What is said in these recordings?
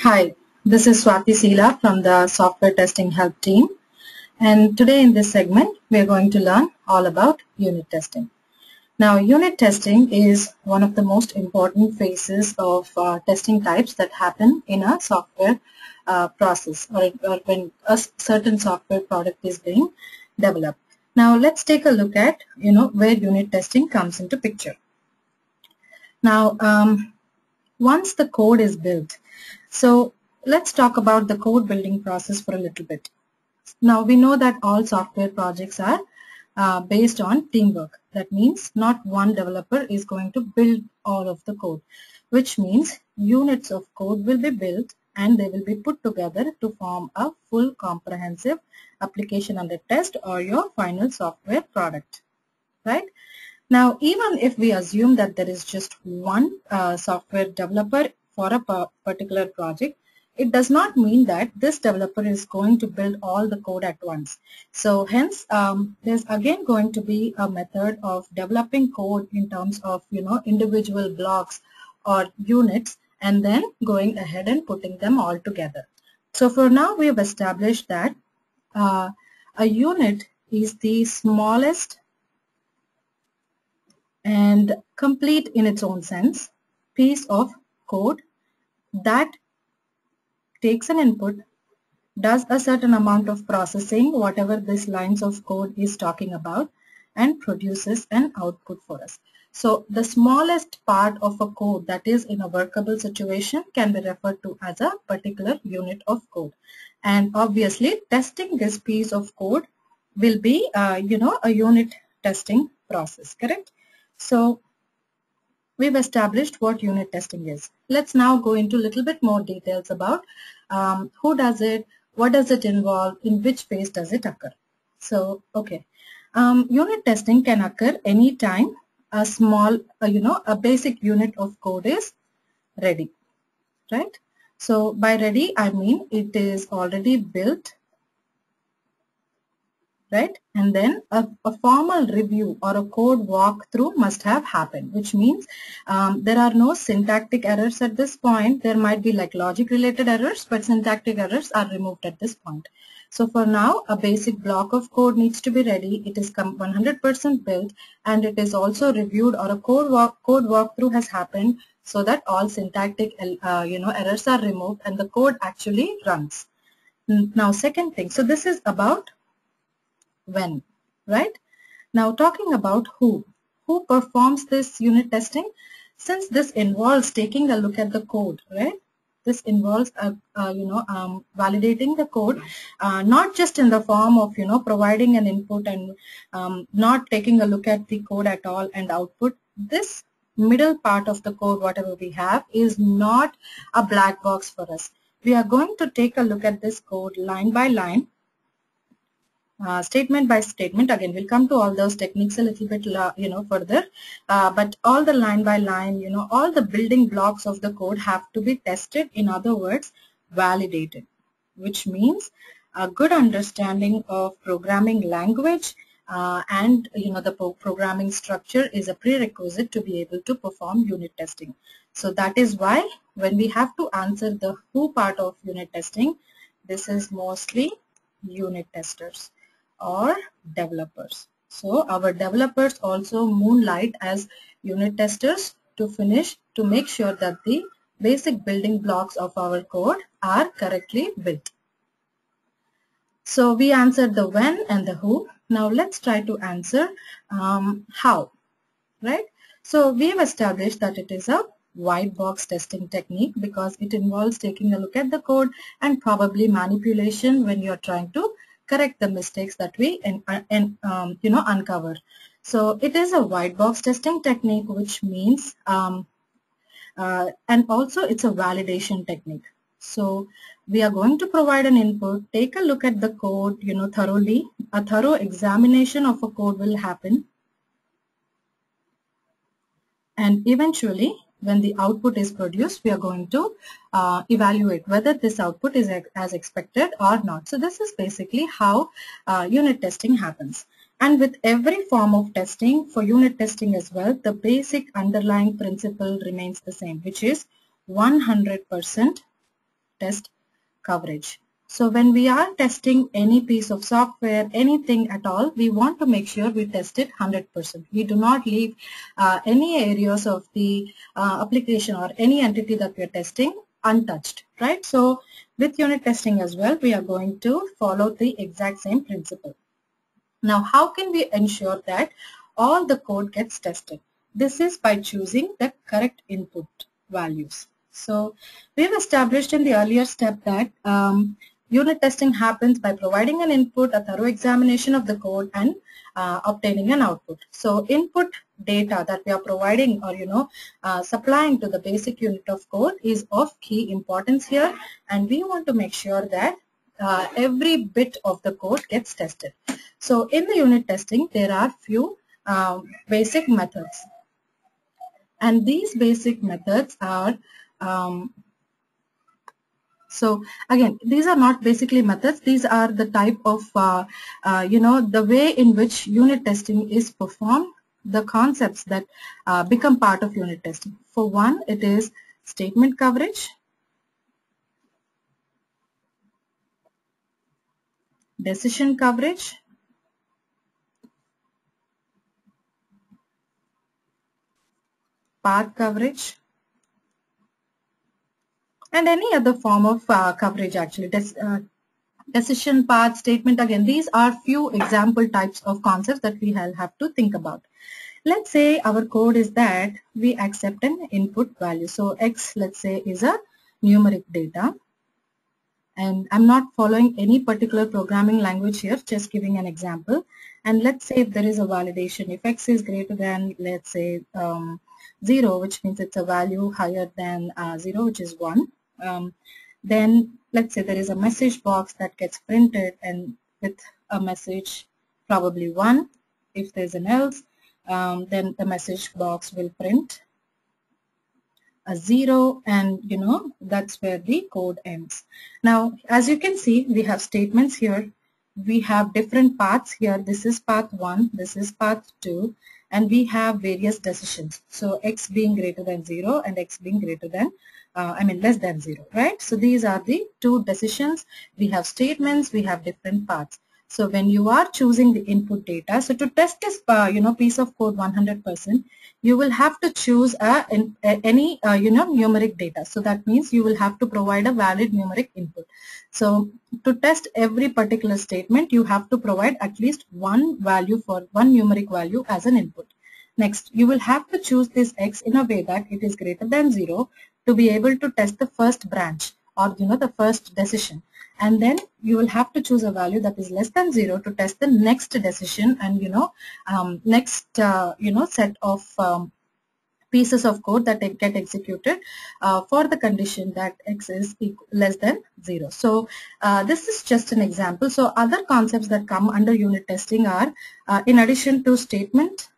Hi, this is Swati Seela from the Software Testing Help team. And today in this segment, we are going to learn all about unit testing. Now, unit testing is one of the most important phases of uh, testing types that happen in a software uh, process or, or when a certain software product is being developed. Now, let's take a look at, you know, where unit testing comes into picture. Now, um, once the code is built, so let's talk about the code building process for a little bit. Now, we know that all software projects are uh, based on teamwork. That means not one developer is going to build all of the code, which means units of code will be built and they will be put together to form a full comprehensive application under test or your final software product, right? Now, even if we assume that there is just one uh, software developer for a particular project, it does not mean that this developer is going to build all the code at once. So hence, um, there's again going to be a method of developing code in terms of, you know, individual blocks or units and then going ahead and putting them all together. So for now, we have established that uh, a unit is the smallest and complete in its own sense piece of code that takes an input, does a certain amount of processing, whatever this lines of code is talking about, and produces an output for us. So the smallest part of a code that is in a workable situation can be referred to as a particular unit of code. And obviously testing this piece of code will be, uh, you know, a unit testing process, correct? So we've established what unit testing is. Let's now go into a little bit more details about um, who does it, what does it involve, in which phase does it occur. So, okay. Um, unit testing can occur anytime a small, uh, you know, a basic unit of code is ready, right? So by ready, I mean it is already built, right? And then a, a formal review or a code walkthrough must have happened, which means um, there are no syntactic errors at this point. There might be like logic related errors, but syntactic errors are removed at this point. So for now, a basic block of code needs to be ready. It is 100% built and it is also reviewed or a code, walk, code walkthrough has happened so that all syntactic uh, you know, errors are removed and the code actually runs. Now second thing, so this is about when, right? Now talking about who. Who performs this unit testing? Since this involves taking a look at the code, right? This involves, uh, uh, you know, um, validating the code, uh, not just in the form of, you know, providing an input and um, not taking a look at the code at all and output. This middle part of the code, whatever we have, is not a black box for us. We are going to take a look at this code line by line uh, statement by statement. Again we'll come to all those techniques a little bit you know further. Uh, but all the line by line you know all the building blocks of the code have to be tested in other words validated. Which means a good understanding of programming language uh, and you know the programming structure is a prerequisite to be able to perform unit testing. So that is why when we have to answer the who part of unit testing this is mostly unit testers or developers. So our developers also moonlight as unit testers to finish to make sure that the basic building blocks of our code are correctly built. So we answered the when and the who. Now let's try to answer um, how, right? So we have established that it is a white box testing technique because it involves taking a look at the code and probably manipulation when you're trying to correct the mistakes that we in, in, um, you know uncover. So it is a white box testing technique which means um, uh, and also it's a validation technique. So we are going to provide an input, take a look at the code you know thoroughly. A thorough examination of a code will happen and eventually when the output is produced, we are going to uh, evaluate whether this output is as expected or not. So this is basically how uh, unit testing happens. And with every form of testing, for unit testing as well, the basic underlying principle remains the same, which is 100% test coverage. So when we are testing any piece of software, anything at all, we want to make sure we test it 100%. We do not leave uh, any areas of the uh, application or any entity that we are testing untouched, right? So with unit testing as well, we are going to follow the exact same principle. Now, how can we ensure that all the code gets tested? This is by choosing the correct input values. So we've established in the earlier step that um, unit testing happens by providing an input, a thorough examination of the code and uh, obtaining an output. So input data that we are providing or you know uh, supplying to the basic unit of code is of key importance here and we want to make sure that uh, every bit of the code gets tested. So in the unit testing there are few um, basic methods and these basic methods are um, so again, these are not basically methods. These are the type of, uh, uh, you know, the way in which unit testing is performed, the concepts that uh, become part of unit testing. For one, it is statement coverage, decision coverage, path coverage, and any other form of uh, coverage actually. Des uh, decision path statement again these are few example types of concepts that we have to think about. Let's say our code is that we accept an input value. So x let's say is a numeric data and I'm not following any particular programming language here just giving an example and let's say if there is a validation if x is greater than let's say um, 0 which means it's a value higher than uh, 0 which is 1 um, then let's say there is a message box that gets printed and with a message probably 1 if there's an else um, then the message box will print a 0 and you know that's where the code ends. Now as you can see we have statements here. We have different paths here. This is path 1 this is path 2 and we have various decisions. So x being greater than 0 and x being greater than uh, I mean less than 0, right? So these are the two decisions. We have statements, we have different paths. So when you are choosing the input data, so to test this uh, you know piece of code 100%, you will have to choose a any uh, you know numeric data. So that means you will have to provide a valid numeric input. So to test every particular statement, you have to provide at least one value for one numeric value as an input. Next, you will have to choose this x in a way that it is greater than 0 to be able to test the first branch or you know the first decision and then you will have to choose a value that is less than 0 to test the next decision and you know um, next uh, you know set of um, pieces of code that get executed uh, for the condition that x is less than 0. So uh, this is just an example. So other concepts that come under unit testing are uh, in addition to statement,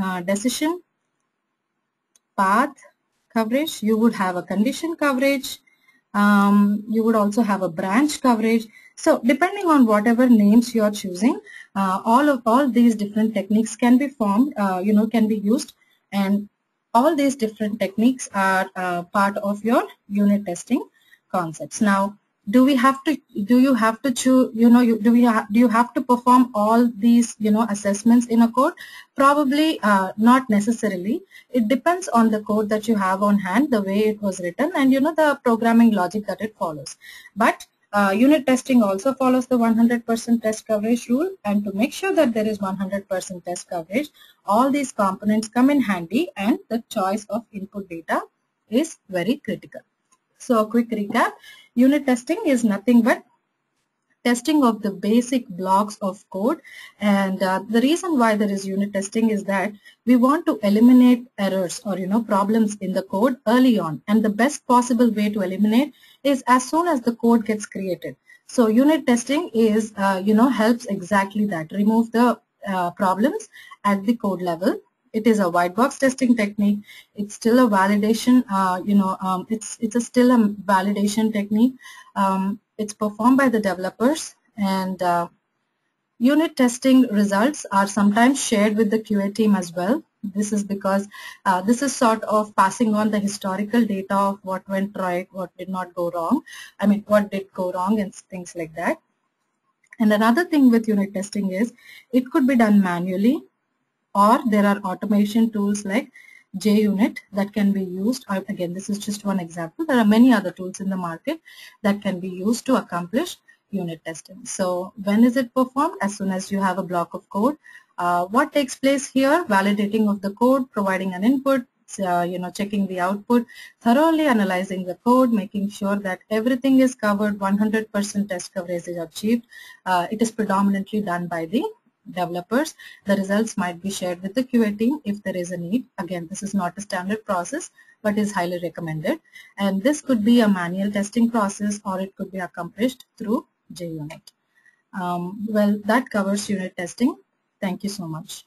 uh, decision, path, coverage, you would have a condition coverage, um, you would also have a branch coverage. So depending on whatever names you are choosing, uh, all of all these different techniques can be formed, uh, you know, can be used and all these different techniques are uh, part of your unit testing concepts. Now, do we have to do you have to choose you know you, do we have do you have to perform all these you know assessments in a code probably uh, not necessarily. It depends on the code that you have on hand the way it was written and you know the programming logic that it follows. But uh, unit testing also follows the 100% test coverage rule. And to make sure that there is 100% test coverage all these components come in handy and the choice of input data is very critical so a quick recap, unit testing is nothing but testing of the basic blocks of code. And uh, the reason why there is unit testing is that we want to eliminate errors or you know problems in the code early on. And the best possible way to eliminate is as soon as the code gets created. So unit testing is uh, you know helps exactly that. Remove the uh, problems at the code level it is a white box testing technique. It's still a validation, uh, you know, um, it's, it's still a validation technique. Um, it's performed by the developers and uh, unit testing results are sometimes shared with the QA team as well. This is because uh, this is sort of passing on the historical data of what went right, what did not go wrong. I mean, what did go wrong and things like that. And another thing with unit testing is it could be done manually or there are automation tools like JUnit that can be used. Again, this is just one example. There are many other tools in the market that can be used to accomplish unit testing. So when is it performed? As soon as you have a block of code. Uh, what takes place here? Validating of the code, providing an input, uh, you know, checking the output, thoroughly analyzing the code, making sure that everything is covered, 100% test coverage is achieved. Uh, it is predominantly done by the developers. The results might be shared with the QA team if there is a need. Again, this is not a standard process, but is highly recommended. And this could be a manual testing process or it could be accomplished through JUnit. Um, well, that covers unit testing. Thank you so much.